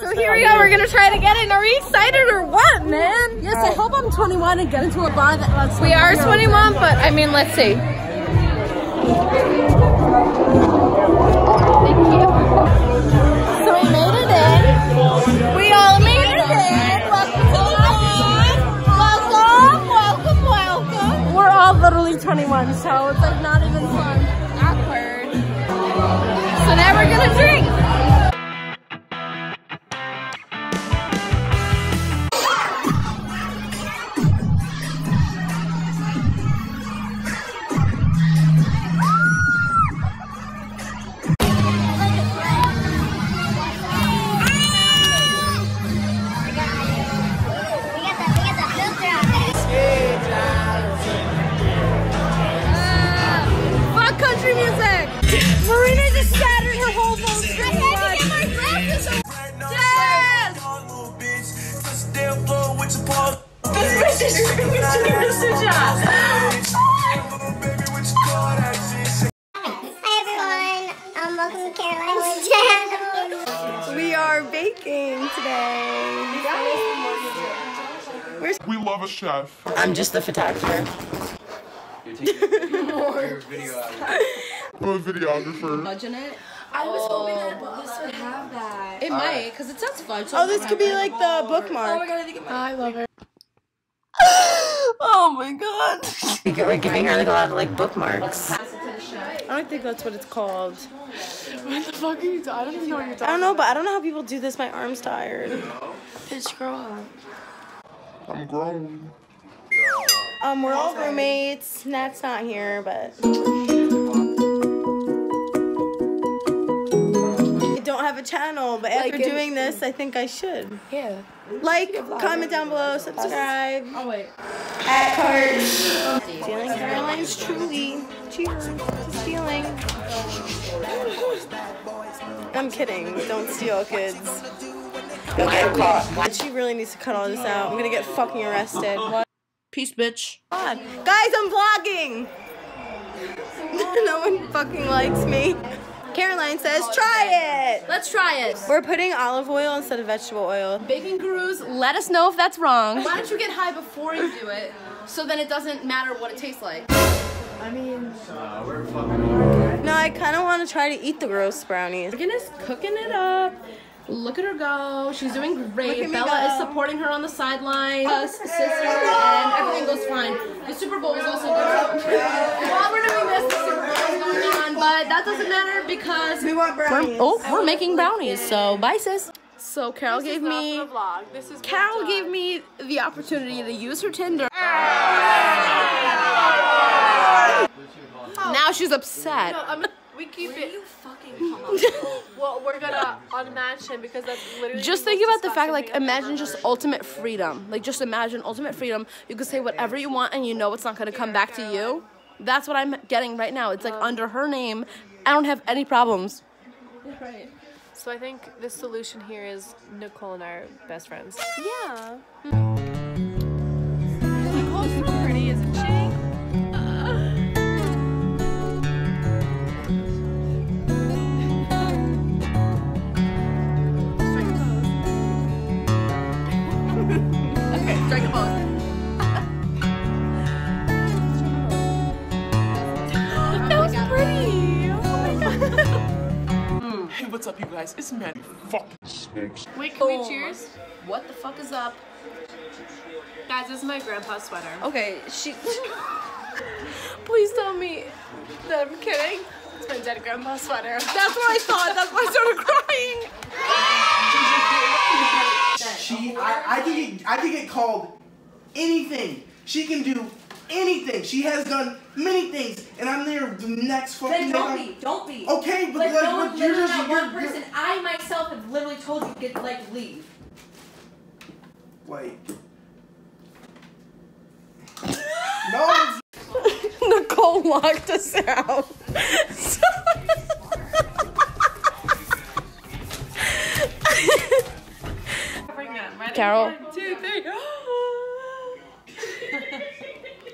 So here we go. We're gonna try to get in. Are we excited or what, man? Yes, I hope I'm 21 and get into a bar that lets We are 21, but I mean, let's see. So we made it in. We all made it in. Welcome to the Welcome, welcome, welcome. We're all literally 21, so country music. Marina just shattered her whole phone screen. I had to get my glasses Yes! Hi everyone, um, welcome to Caroline's channel. We are baking today. We love a chef. I'm just the photographer. I'm a videographer. Budging it. I was oh. hoping that this would have that. It might, because it sounds fun. Oh, this could be like the bookmark. Oh I love it. Oh my god. We're giving her like a lot of like bookmarks. I don't think that's what it's called. What the fuck are you I don't even know what you're talking. I don't know, but I don't know how people do this. My arm's tired. Bitch, grow up. I'm grown. Um, we're all roommates. Nat's not here, but. I don't have a channel, but after Like doing this, I think I should. Yeah. Like, comment down below, subscribe. Oh, wait. At carkes. Stealing Caroline's truly. Cheers. to Stealing. I'm kidding. Don't steal, kids. Okay, but she really needs to cut all this out. I'm gonna get fucking arrested. What? Peace, bitch. God. Guys, I'm vlogging! no one fucking likes me. Caroline says, try it! Let's try it. We're putting olive oil instead of vegetable oil. Bacon gurus, let us know if that's wrong. Why don't you get high before you do it, so then it doesn't matter what it tastes like? I mean, no, I kind of want to try to eat the gross brownies. Morgan is cooking it up. Look at her go. She's doing great. Bella go. is supporting her on the sideline. Us, oh, sister, and everything goes fine. The Super Bowl is also going While we're doing this, the Super Bowl is going on, but that doesn't matter because We want we're, brownies. oh, we're making brownies. So bye, sis. So Carol gave me. This is Carol gave me the opportunity to use her Tinder. Now she's upset. I'm, we keep it. you fucking Well, we're gonna unmatch him because that's literally. Just think about the fact, like, imagine just heard. ultimate freedom. Like, just imagine ultimate freedom. You can say whatever you want, and you know it's not gonna come back to you. That's what I'm getting right now. It's like under her name. I don't have any problems. Right. So I think the solution here is Nicole and I are best friends. Yeah. Hmm. You guys? It's Matt. Fucking smokes. Wait, can we oh. cheers? What the fuck is up? Guys, this is my grandpa's sweater. Okay, she. Please tell me that I'm kidding. It's my dead grandpa's sweater. That's what I thought. That's why I started crying. She, I, I can get, I can get called anything. She can do anything. She has done many things, and I'm there the next fucking. Then don't be, don't be. Okay, but like like, no but you're just you're, one you're- person. I myself have literally told you get like leave. Wait. no, it's, Nicole locked us out. Carol. Two.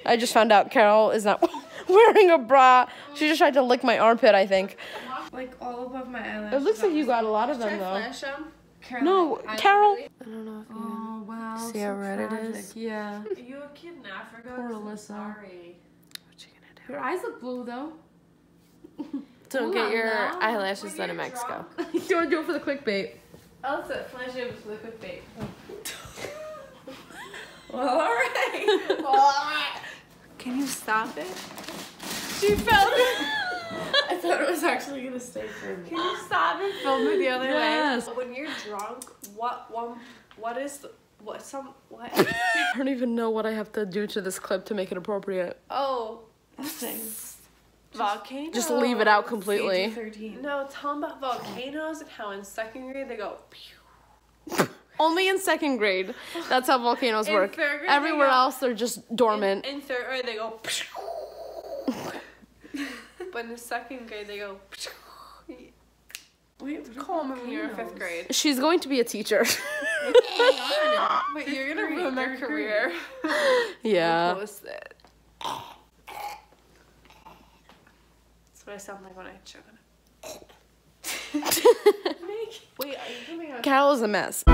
I just found out Carol is not wearing a bra. She just tried to lick my armpit, I think. Like all above my eyelash. It looks like you got a lot of them though. Flash 'em? No, Carol. I don't know if you Oh wow. See how red it is? Yeah. Are you a kid in Africa? Poor 'Cause I'm Alyssa. Sorry. what you gonna do. Your eyes look blue though. Don't get your la la. eyelashes done in Mexico. you wanna do it for the clickbait? Elsa, flash it with liquid bait. well, alright. Can you stop it? she felt it. I thought it was actually gonna stay for me. Can you stop and film it the other Yes. way? When you're drunk, what one what is the, what some what? I don't even know what I have to do to this clip to make it appropriate. oh, Nothing. volcanoes. Just leave it out completely. Thirteen. No, tell them about volcanoes and how in second grade they go. Pew. Only in second grade. That's how volcanoes In work. third grade, Everywhere they go- else, they're just dormant. In, in third grade they go. But in second grade they go. Wait, Call them when you're in fifth grade. She's going to be a teacher. But you're gonna ruin their career. yeah. Post it. That's what I sound like when I choke on it. Wait, are you coming out? Carol is a mess.